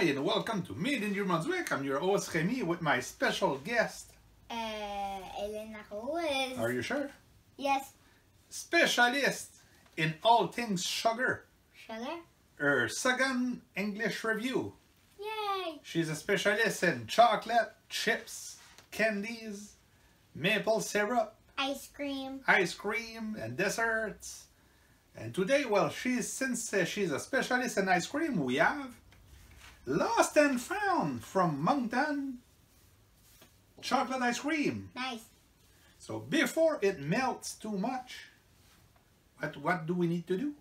Hi, and welcome to Made in New Brunswick. I'm your host Rémi with my special guest. Uh, Elena Rose. Are you sure? Yes, Specialist in all things sugar. sugar. Her second English review. Yay! She's a specialist in chocolate, chips, candies, maple syrup, Ice cream. ice cream, and desserts. And today, well, she's since uh, she's a specialist in ice cream, we have Lost and Found from Moncton chocolate ice cream. Nice. So before it melts too much, what what do we need to do?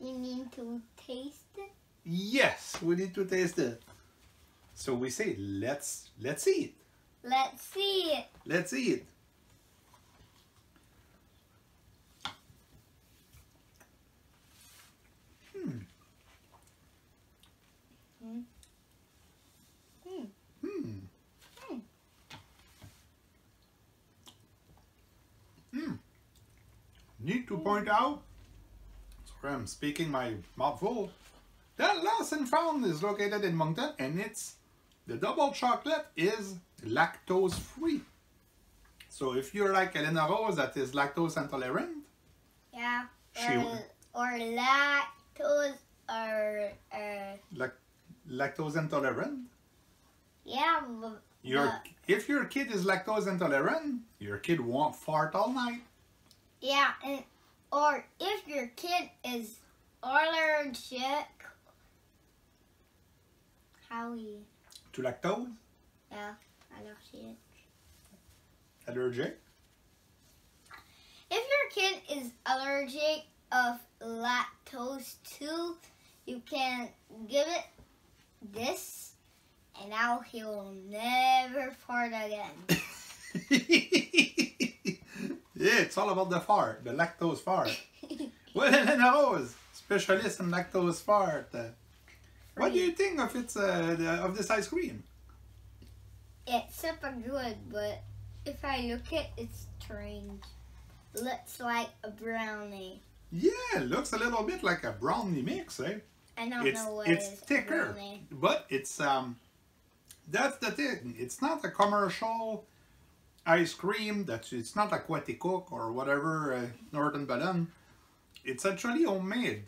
You need to taste it. Yes, we need to taste it. So we say let's let's eat. Let's see it. Let's eat. Hmm. Hmm. Hmm. Hmm. Hmm. Hmm. Need to point out, sorry, I'm speaking my mouth full, that Lost and Found is located in Moncton and it's, the double chocolate is lactose free. So if you're like Hélèna-Rose that is lactose intolerant, Yeah. She- Or, or lactose or uh lac- lactose intolerant, yeah. your if your kid is lactose intolerant, your kid won't fart all night. Yeah, and or if your kid is allergic. How we To lactose, yeah allergic. allergic. If your kid is allergic of lactose too, you can give it this, and now he will never fart again. it's all about the fart, the lactose fart. Well, Hélèna-Rose, specialist in lactose fart. Uh, what do you think of its uh, the, of this ice cream? it's super good, but if I look at it's strange. Looks like a brownie. Yeah, looks a little bit like a brownie mix, eh? I don't It's know what it's thicker, but it's um, that's the thing. It's not a commercial ice cream. That's it's not like Coaticook or whatever uh, Northern Ballon. It's actually homemade.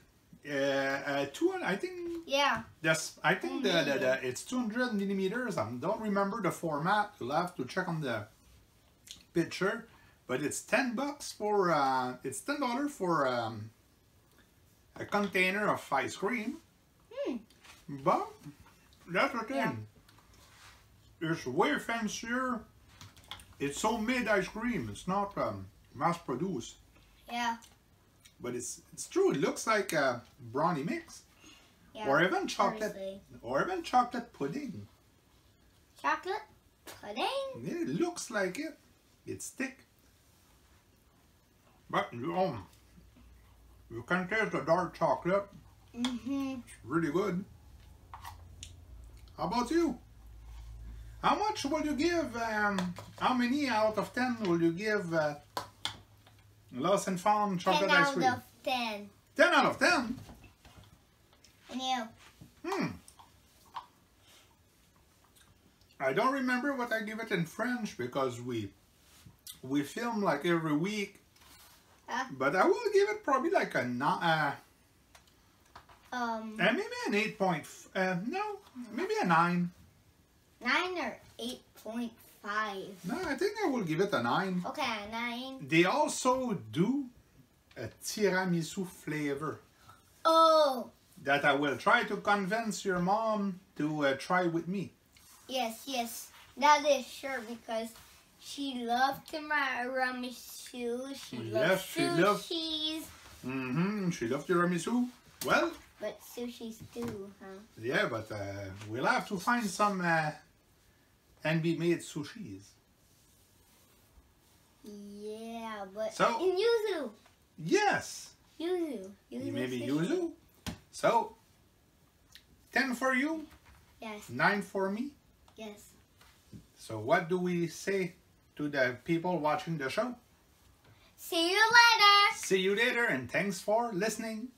Uh, uh, two, I think Yeah, Yes, I think the, the, the it's 200 millimeters. I don't remember the format. You'll have to check on the picture, but it's 10 bucks for uh, it's 10 dollars for um, a container of ice cream. Hmm. But that's the thing. Yeah. It's way fancier. It's homemade ice cream. It's not um, mass produced, yeah, but it's it's true. It looks like a brownie mix, yeah. or even chocolate, Seriously. or even chocolate pudding. Chocolate pudding. It looks like it. It's thick. But um, you can taste the dark chocolate. Mm-hmm. It's really good. How about you? How much will you give? Um, how many out of ten will you give uh, Lost and Found chocolate ten ice out cream? of ten. Ten out of ten. And you? Hmm. I don't remember what I give it in French because we we film like every week. Huh? But I will give it probably like a ni- uh, Um, uh maybe an eight point. Uh, no, maybe a nine. nine or eight point five. No, I think I will give it a nine. Okay, a nine. They also do a tiramisu flavor Oh, that I will try to convince your mom to uh, try with me. yes, yes. That is sure because she loved tiramisu. She Yes, loves she loves- sushis. Mm-hmm. She loves tiramisu. Well, But sushis too, huh? Yeah, but uh, we'll have to find some uh, NB-made sushis. Yeah, but So- in yuzu. Yes, Yuzu. Yuzu maybe sushi. yuzu. So, 10 for you, Yes, 9 for me. yes. So what do we say to the people watching the show? See you later. See you later and thanks for listening.